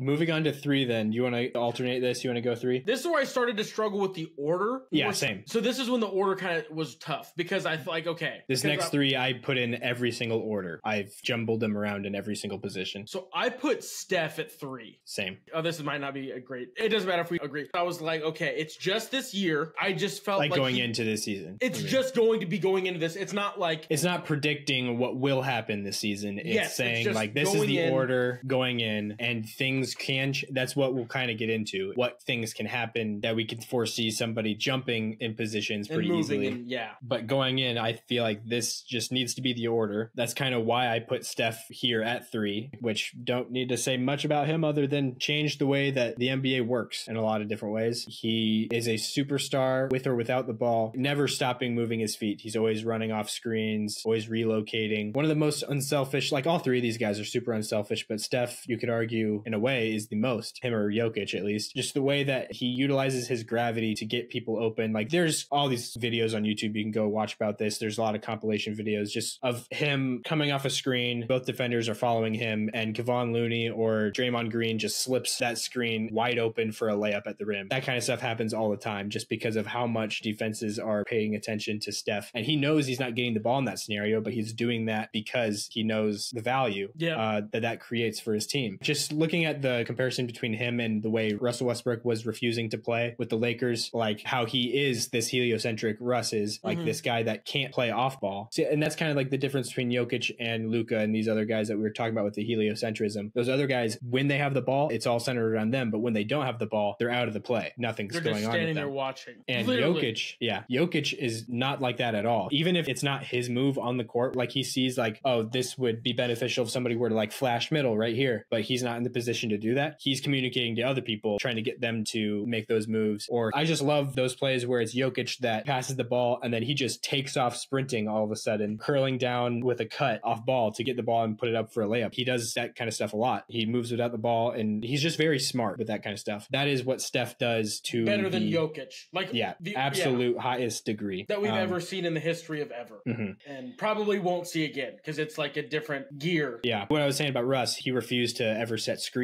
Moving on to three, then. You want to alternate this? You want to go three? This is where I started to struggle with the order. Yeah, same. So this is when the order kind of was tough because I like okay, This next I- three, I put in every single order. I've jumbled them around in every single position. So I put Steph at three. Same. Oh, this might not be a great. It doesn't matter if we agree. I was like, okay, it's just this year. I just felt Like, like, going he- into this season. It's I mean, just going to be going into this. It's not like It's not predicting what will happen this season. It's Yes, saying just like this is the in- order going in, and things can. Ch- that's what we'll kind of get into. What things can happen that we can foresee somebody jumping in positions pretty easily. and yeah. But going in, I feel like this just needs to be the order. That's kind of why I put Steph here at three, which don't need to say much about him other than change the way that the NBA works in a lot of different ways. He is a superstar with or without the ball, never stopping moving his feet. He's always running off screens, always relocating. One of the most unselfish, like all three of these guys are super unselfish, but Steph, you could argue in a way, is the most, him or Jokic at least. Just the way that he utilizes his gravity to get people open. Like there's all these videos on YouTube you can go watch about this. There's a lot of compilation videos just of him coming off a screen. Both defenders are following him, and Kevon Looney or Draymond Green just slips that screen wide open for a layup at the rim. That kind of stuff happens all the time just because of how much defenses are paying attention to Steph. And he knows he's not getting the ball in that scenario, but he's doing that because he knows the value Yeah. uh, that that creates for his team. Just looking at the comparison between him and the way Russell Westbrook was refusing to play with the Lakers, like how he is this heliocentric Russ is like Mhm. this guy that can't play off ball. See, and that's kind of like the difference between Jokic and Luka and these other guys that we were talking about with the heliocentrism. Those other guys, when they have the ball, it's all centered around them, but when they don't have the ball, they're out of the play. Nothing's They're going just on. with standing them. there watching. And Literally. Jokic, yeah, Jokic is not like that at all. Even if it's not his move on the court, like he sees, like, oh, this would be beneficial if somebody were to like flash middle right here, but he's not in the position to do that. He's communicating to other people, trying to get them to make those moves. Or I just love those plays where it's Jokic that passes the ball and then he just takes off sprinting all of a sudden, curling down with a cut off ball to get the ball and put it up for a layup. He does that kind of stuff a lot. He moves without the ball and he's just very smart with that kind of stuff. That is what Steph does to better than the- Jokic. Like yeah, the- absolute highest degree that we've Um, ever seen in the history of ever, mhm. and probably won't see again because it's like a different gear. Yeah, what I was saying about Russ, he refused to ever set screens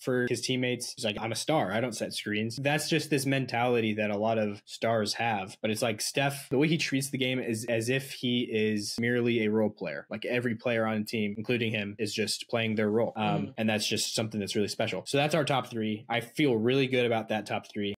for his teammates. He's like, I'm a star. I don't set screens. That's just this mentality that a lot of stars have. But it's like Steph, the way he treats the game is as if he is merely a role player. Like every player on a team, including him, is just playing their role. Um, Mhm. And that's just something that's really special. So that's our top three. I feel really good about that top three.